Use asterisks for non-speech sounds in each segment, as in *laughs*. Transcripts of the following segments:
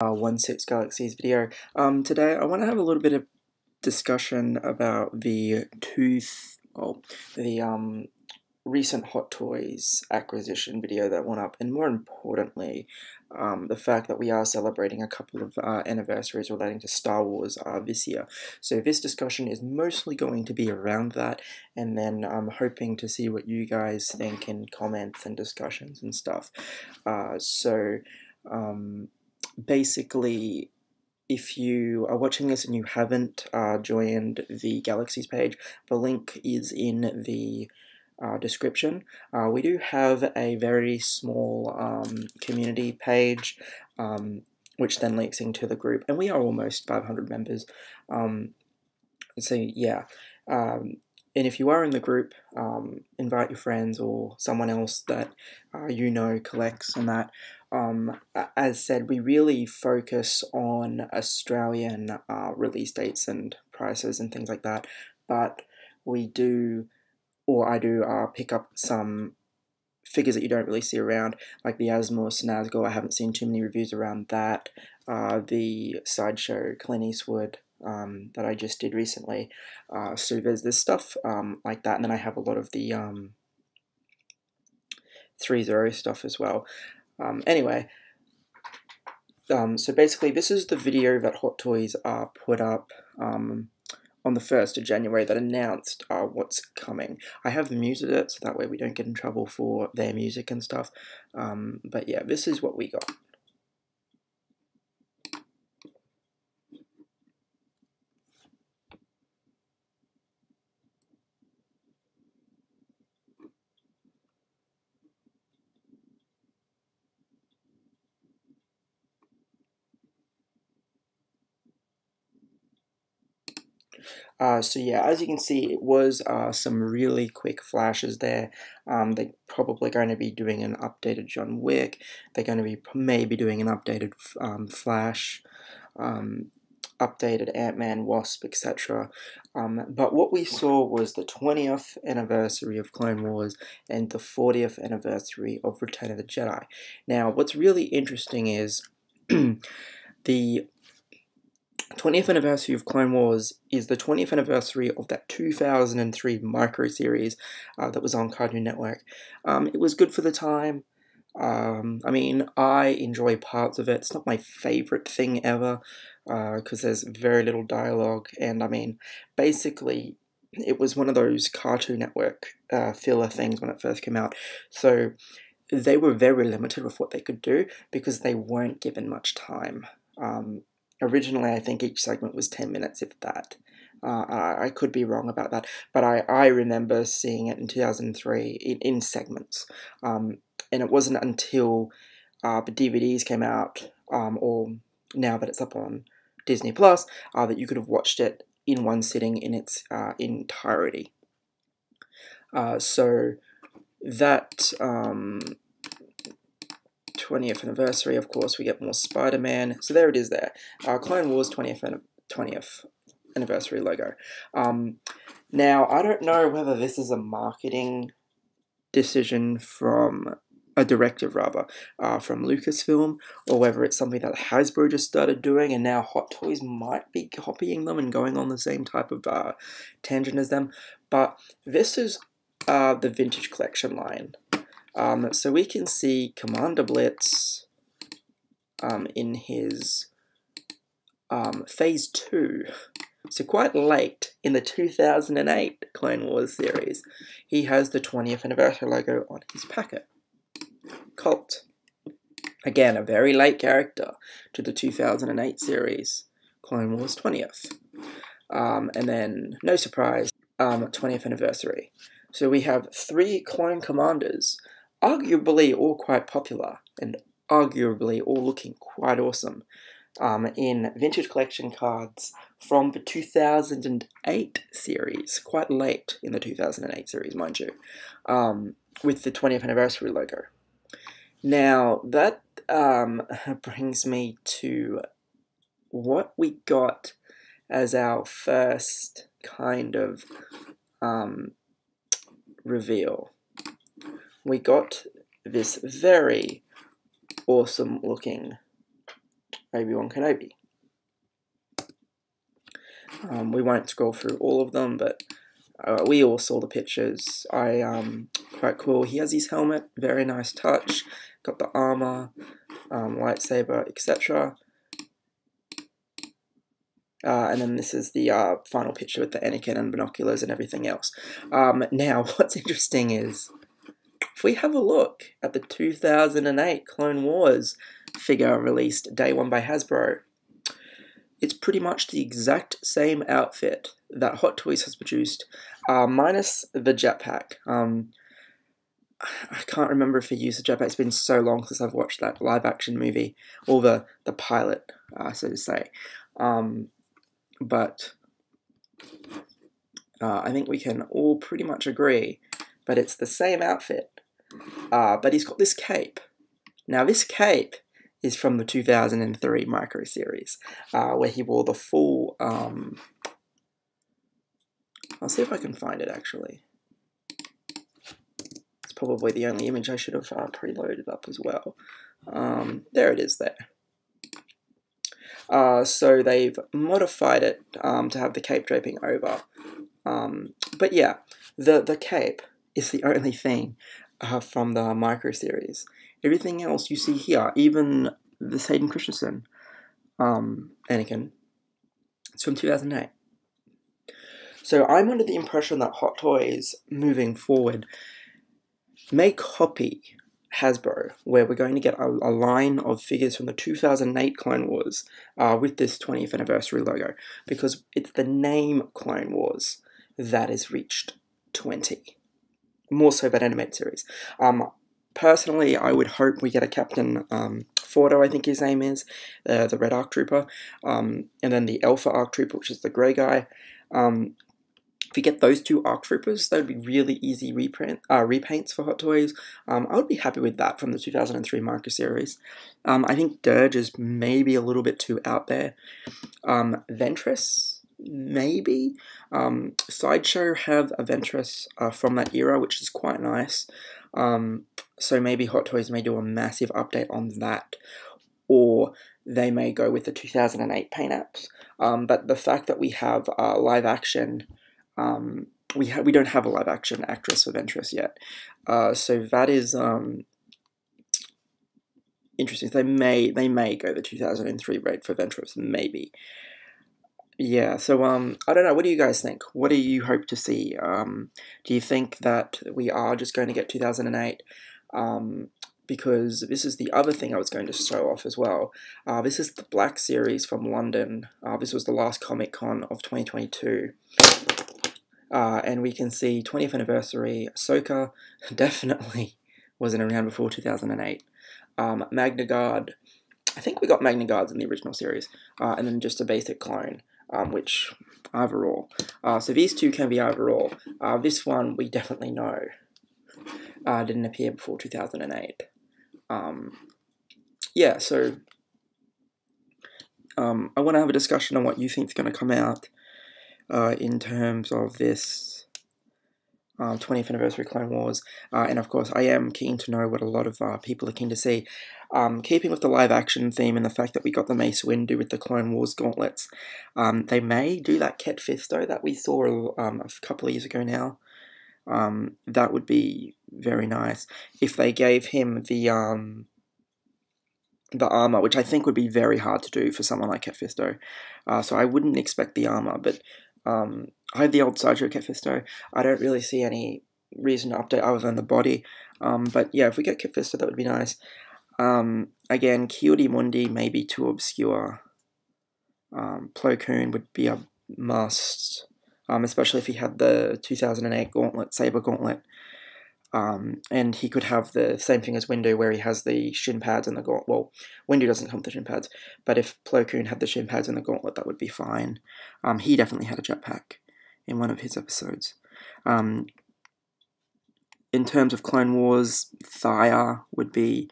uh, 1-6 Galaxies video. Um, today I want to have a little bit of discussion about the tooth, oh, the um, recent Hot Toys acquisition video that went up, and more importantly, um, the fact that we are celebrating a couple of uh, anniversaries relating to Star Wars uh, this year. So this discussion is mostly going to be around that, and then I'm hoping to see what you guys think in comments and discussions and stuff. Uh, so, um, basically, if you are watching this and you haven't uh, joined the Galaxies page, the link is in the uh, description. Uh, we do have a very small um, community page, um, which then links into the group, and we are almost 500 members. Um, so yeah, um, and if you are in the group, um, invite your friends or someone else that uh, you know collects and that. Um, as said, we really focus on Australian uh, release dates and prices and things like that, but we do, or I do, uh, pick up some figures that you don't really see around, like the Asmus Nazgul. I haven't seen too many reviews around that. Uh, the sideshow Clint Eastwood um, that I just did recently. Uh, so there's this stuff um, like that, and then I have a lot of the um, threezero stuff as well. Um, anyway, um, so basically this is the video that Hot Toys uh, put up um, on the 1st of January that announced uh, what's coming. I have muted it so that way we don't get in trouble for their music and stuff. Um, but yeah, this is what we got. Uh, so yeah, as you can see, it was uh, some really quick flashes there. Um, they're probably going to be doing an updated John Wick. They're going to be maybe doing an updated um, Flash, um, updated Ant-Man, Wasp, etc. Um, but what we saw was the 20th anniversary of Clone Wars and the 40th anniversary of Return of the Jedi. Now, what's really interesting is *clears throat* the 20th anniversary of Clone Wars is the 20th anniversary of that 2003 micro series uh, that was on Cartoon Network. Um, it was good for the time. Um, I mean, I enjoy parts of it. It's not my favorite thing ever because uh, there's very little dialogue, and I mean, basically, it was one of those Cartoon Network uh, filler things when it first came out. So they were very limited with what they could do because they weren't given much time. Um, originally I think each segment was 10 minutes, if that. Uh, I could be wrong about that, but I, I remember seeing it in 2003 in, in segments. Um, and it wasn't until uh, the DVDs came out, um, or now that it's up on Disney Plus, uh, that you could have watched it in one sitting in its uh, entirety. Uh, so that um, 20th anniversary, of course, we get more Spider-Man. So there it is there. Uh, Clone Wars 20th, 20th anniversary logo. Um, now, I don't know whether this is a marketing decision from a directive rather uh, from Lucasfilm or whether it's something that Hasbro just started doing and now Hot Toys might be copying them and going on the same type of uh, tangent as them but this is uh, the vintage collection line um, so we can see Commander Blitz um, in his um, Phase 2. So quite late in the 2008 Clone Wars series, he has the 20th anniversary logo on his packet. Colt. Again, a very late character to the 2008 series, Clone Wars 20th. Um, and then, no surprise, um, 20th anniversary. So we have three clone commanders arguably all quite popular and arguably all looking quite awesome um, in vintage collection cards from the 2008 series, quite late in the 2008 series, mind you, um, with the 20th anniversary logo. Now, that um, *laughs* brings me to what we got as our first kind of um, reveal we got this very awesome looking Obi-Wan Kenobi. Um, we won't scroll through all of them, but uh, we all saw the pictures. I um quite cool. He has his helmet, very nice touch. Got the armor, um, lightsaber, etc. Uh, and then this is the uh, final picture with the Anakin and binoculars and everything else. Um, now, *laughs* what's interesting is if we have a look at the 2008 Clone Wars figure released day one by Hasbro, it's pretty much the exact same outfit that Hot Toys has produced, uh, minus the jetpack. Um, I can't remember if he used the jetpack. It's been so long since I've watched that live action movie, or the, the pilot, uh, so to say. Um, but uh, I think we can all pretty much agree. But it's the same outfit. Uh, but he's got this cape. Now, this cape is from the 2003 micro series, uh, where he wore the full. Um, I'll see if I can find it actually. It's probably the only image I should have uh, preloaded up as well. Um, there it is there. Uh, so they've modified it um, to have the cape draping over. Um, but yeah, the, the cape is the only thing uh, from the micro series. Everything else you see here, even the Hayden Christensen um, Anakin, it's from 2008. So I'm under the impression that Hot Toys, moving forward, may copy Hasbro, where we're going to get a, a, line of figures from the 2008 Clone Wars uh, with this 20th anniversary logo, because it's the name Clone Wars that has reached 20. More so than animated series. Um, personally, I would hope we get a Captain um, Fordo, I think his name is, uh, the Red Arc Trooper, um, and then the Alpha Arc Trooper, which is the grey guy. Um, if we get those two ARC Troopers, that would be really easy reprint, uh, repaints for Hot Toys. Um, I would be happy with that from the 2003 micro series. Um, I think Dirge is maybe a little bit too out there. Um, Ventress, maybe. Um, Sideshow have a Ventress uh, from that era, which is quite nice. Um, so maybe Hot Toys may do a massive update on that. Or they may go with the 2008 paint apps. Um, but the fact that we have uh, live action um, we ha- we don't have a live action actress of interest yet, uh, so that is um, interesting. They may they may go the two thousand and three rate for Ventress, maybe. Yeah, so um, I don't know. What do you guys think? What do you hope to see? Um, do you think that we are just going to get two thousand and eight? Um, because this is the other thing I was going to show off as well. Uh, this is the Black Series from London. Uh, this was the last Comic Con of 2022. Uh, and we can see 20th anniversary. Ahsoka *laughs* definitely wasn't around before 2008. Um, Magna Guard, I think we got Magna Guards in the original series, uh, and then just a basic clone, um, which overall. Uh, so these two can be overall. Uh, this one we definitely know uh, didn't appear before 2008. Um, yeah, so um, I want to have a discussion on what you think is going to come out uh, in terms of this uh, 20th anniversary Clone Wars. Uh, and of course, I am keen to know what a lot of uh, people are keen to see. Um, keeping with the live action theme and the fact that we got the Mace Windu with the Clone Wars gauntlets, um, they may do that Kit Fisto that we saw um, a couple of years ago now. Um, that would be very nice if they gave him the um, the armor, which I think would be very hard to do for someone like Kit Fisto. Uh, so I wouldn't expect the armor, but um, I have the old Sideshow Kit I don't really see any reason to update other than the body. Um, but yeah, if we get Kit that would be nice. Um, again, Ki-Adi-Mundi may be too obscure. Um, Plo Koon would be a must, um, especially if he had the 2008 Gauntlet, Saber Gauntlet. Um, and he could have the same thing as Windu, where he has the shin pads and the gauntlet. Well, Windu doesn't come with the shin pads, but if Plo Koon had the shin pads and the gauntlet, that would be fine. Um, he definitely had a jetpack in one of his episodes. Um, in terms of Clone Wars, Thire would be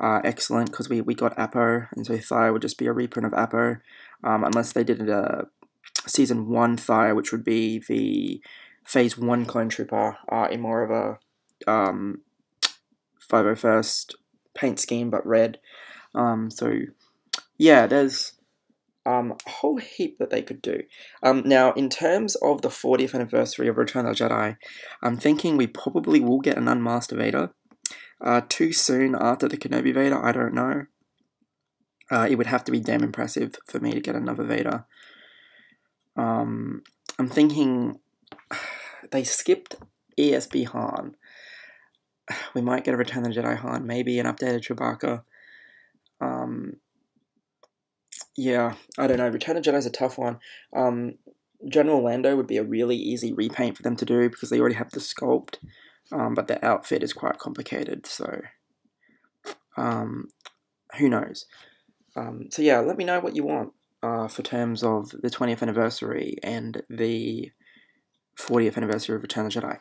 uh, excellent because we, we got Appo, and so Thire would just be a reprint of Appo, um, unless they did a season one Thire, which would be the phase one clone trooper uh, in more of a um, 501st paint scheme, but red. Um, so yeah, there's um, a whole heap that they could do. Um, now, in terms of the 40th anniversary of Return of the Jedi, I'm thinking we probably will get an Unmasked Vader. Uh, too soon after the Kenobi Vader, I don't know. Uh, it would have to be damn impressive for me to get another Vader. Um, I'm thinking *sighs* they skipped ESB Han. We might get a Return of the Jedi Han, maybe an updated Chewbacca. Um, yeah, I don't know. Return of Jedi is a tough one. Um, General Lando would be a really easy repaint for them to do because they already have the sculpt, um, but the outfit is quite complicated. So, um, who knows? Um, so yeah, let me know what you want uh, for terms of the 20th anniversary and the 40th anniversary of Return of the Jedi.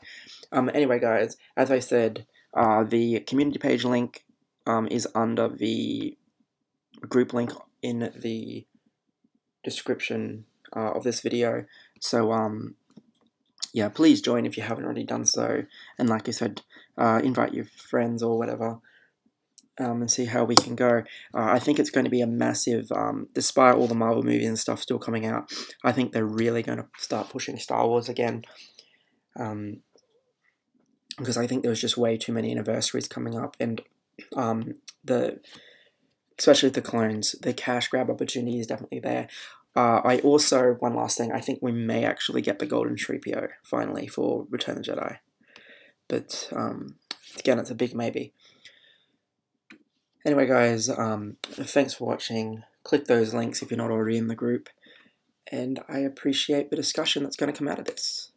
Um, anyway, guys, as I said, uh, the community page link um, is under the group link in the description uh, of this video. So, um, yeah, please join if you haven't already done so. And like I said, uh, invite your friends or whatever um, and see how we can go. Uh, I think it's going to be a massive, um, despite all the Marvel movies and stuff still coming out, I think they're really going to start pushing Star Wars again. Um, because I think there was just way too many anniversaries coming up, and um, the especially the clones, the cash grab opportunity is definitely there. Uh, I also, one last thing, I think we may actually get the Golden Threepio finally for Return of the Jedi. But um, again, it's a big maybe. Anyway, guys, um, thanks for watching. Click those links if you're not already in the group. And I appreciate the discussion that's going to come out of this.